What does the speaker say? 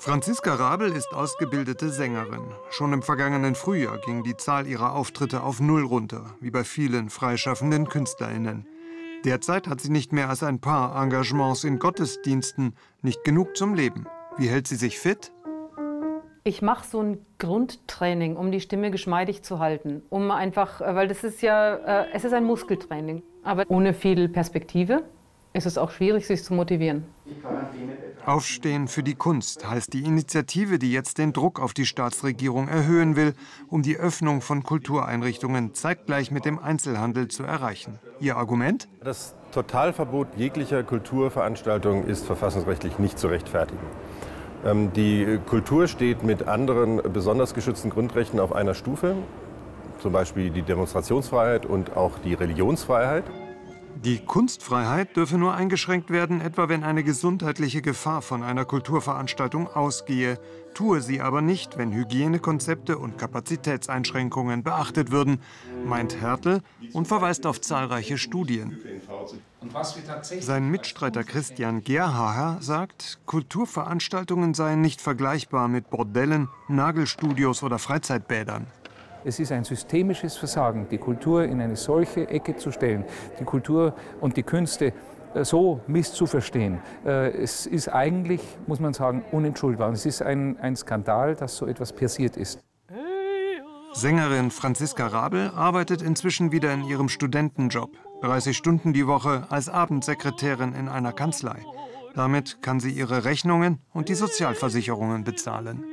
Franziska Rabel ist ausgebildete Sängerin. Schon im vergangenen Frühjahr ging die Zahl ihrer Auftritte auf Null runter, wie bei vielen freischaffenden KünstlerInnen. Derzeit hat sie nicht mehr als ein paar Engagements in Gottesdiensten, nicht genug zum Leben. Wie hält sie sich fit? Ich mache so ein Grundtraining, um die Stimme geschmeidig zu halten, um einfach, äh, weil das ist ja, äh, es ist ein Muskeltraining, aber ohne viel Perspektive ist es auch schwierig, sich zu motivieren. Aufstehen für die Kunst heißt die Initiative, die jetzt den Druck auf die Staatsregierung erhöhen will, um die Öffnung von Kultureinrichtungen zeitgleich mit dem Einzelhandel zu erreichen. Ihr Argument? Das Totalverbot jeglicher Kulturveranstaltung ist verfassungsrechtlich nicht zu rechtfertigen. Ähm, die Kultur steht mit anderen besonders geschützten Grundrechten auf einer Stufe, zum Beispiel die Demonstrationsfreiheit und auch die Religionsfreiheit. Die Kunstfreiheit dürfe nur eingeschränkt werden, etwa wenn eine gesundheitliche Gefahr von einer Kulturveranstaltung ausgehe, tue sie aber nicht, wenn Hygienekonzepte und Kapazitätseinschränkungen beachtet würden, meint Hertel und verweist auf zahlreiche Studien. Sein Mitstreiter Christian Gerhaher sagt, Kulturveranstaltungen seien nicht vergleichbar mit Bordellen, Nagelstudios oder Freizeitbädern. Es ist ein systemisches Versagen, die Kultur in eine solche Ecke zu stellen, die Kultur und die Künste äh, so misszuverstehen. Äh, es ist eigentlich, muss man sagen, unentschuldbar. Es ist ein, ein Skandal, dass so etwas passiert ist. Sängerin Franziska Rabel arbeitet inzwischen wieder in ihrem Studentenjob. 30 Stunden die Woche als Abendsekretärin in einer Kanzlei. Damit kann sie ihre Rechnungen und die Sozialversicherungen bezahlen.